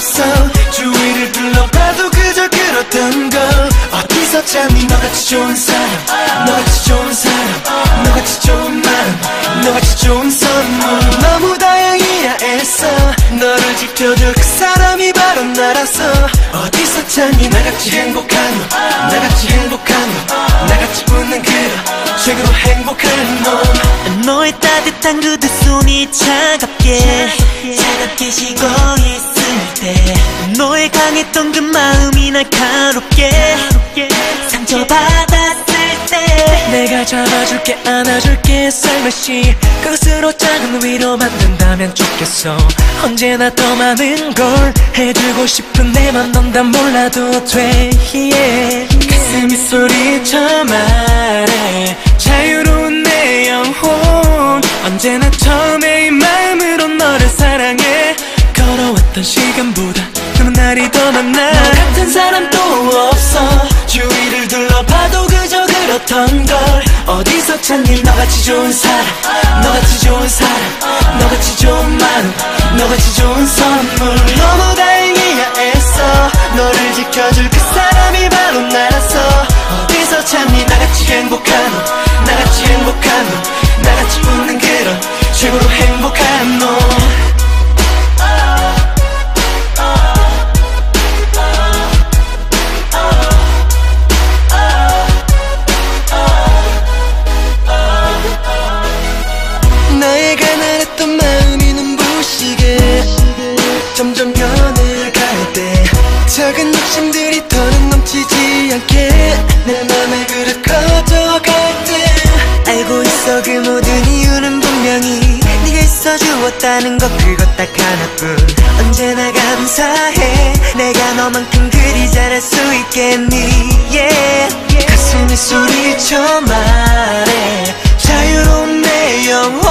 없어. 주위를 둘러봐도 그저 그렇던 걸. 어디서 찾니? 너같이 좋은 사람. 너같이 좋은 사람. 너같이 좋은 마음. 너같이 좋은 선물. 너무 다행이야 애써. 너를 지켜줄 그 사람이 바로 나라서. 어디서 찾니? 나같이 행복한 너. 나같이 행복한 너. 나같이 웃는 그런 최고로 행복한 놈 너의 따뜻한 그두 손이 차갑게 차갑게 식어 있을 때 너의 강했던 그 마음이 날카롭게 상처받았을 때 내가 잡아줄게 안아줄게 살며시 그것으로 작은 위로 만든다면 좋겠어. 언제나 더 많은 걸 해주고 싶은 내 맘 넌 다 몰라도 돼 yeah. 가슴이 소리쳐 말해 자유로운 내 영혼. 언제나 처음 시간보다 너는 날이 더 많아. 너 같은 사람도 없어. 주위를 둘러봐도 그저 그렇던 걸. 어디서 찾니? 너같이 좋은 사람. 너같이 좋은 사람. 너같이 좋은 마음. 너같이 좋은 선물 작은 욕심들이 더는 넘치지 않게 내 맘의 그릇 커져갈 때 알고 있어 그 모든 이유는 분명히 네가 있어 주었다는 것 그것 딱 하나뿐. 언제나 감사해. 내가 너만큼 그리 잘할 수 있겠니? Yeah. 가슴이 소리쳐 말해. 자유로운 내 영혼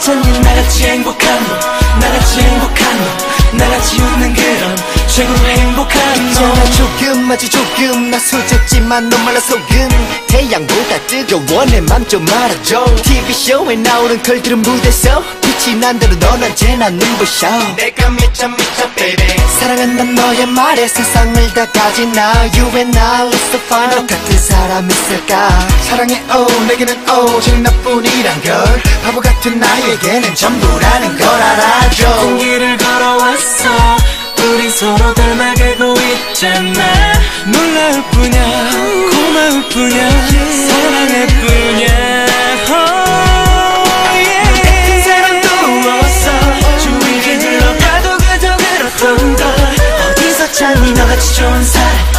찾니 나같이 행복한 너 나같이 행복한 너 나같이 웃는 그런 최고로 행복한 너. 있잖아 조금 아주 조금 나 솔직지만 너 말라 속은 태양보다 뜨거워 내 맘좀 알아줘. TV쇼에 나오는 걸들은 무대서 빛이 난 대로 넌 언제나 눈부셔. 내가 미쳐 미쳐 baby. 사랑한단 너의 말에 세상을 다 가진 나. You and I it's so fun 너 같은 사람 있을까? 사랑해 oh 내게는 오직 너뿐이란 걸. 바보 같은 나에게는 전부라는 걸 알아줘. 길을 걸어왔어. 우리 서로 닮아가고 있잖아. 놀라울 뿐이야. 고마울 뿐이야 완전히 너같이 좋은 사람.